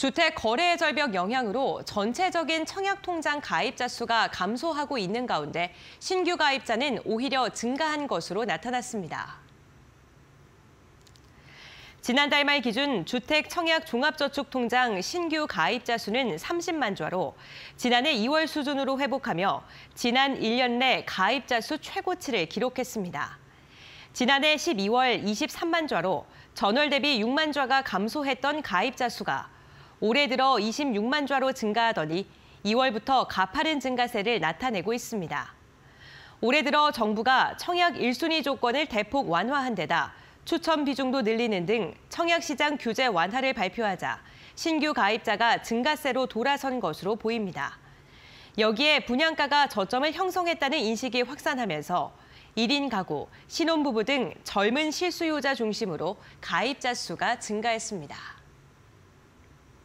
주택 거래 절벽 영향으로 전체적인 청약 통장 가입자 수가 감소하고 있는 가운데 신규 가입자는 오히려 증가한 것으로 나타났습니다. 지난달 말 기준 주택 청약 종합저축통장 신규 가입자 수는 30만 좌로 지난해 2월 수준으로 회복하며 지난 1년 내 가입자 수 최고치를 기록했습니다. 지난해 12월 23만 좌로 전월 대비 6만 좌가 감소했던 가입자 수가 올해 들어 26만 좌로 증가하더니 2월부터 가파른 증가세를 나타내고 있습니다. 올해 들어 정부가 청약 1순위 조건을 대폭 완화한 데다 추첨 비중도 늘리는 등 청약시장 규제 완화를 발표하자 신규 가입자가 증가세로 돌아선 것으로 보입니다. 여기에 분양가가 저점을 형성했다는 인식이 확산하면서 1인 가구, 신혼부부 등 젊은 실수요자 중심으로 가입자 수가 증가했습니다.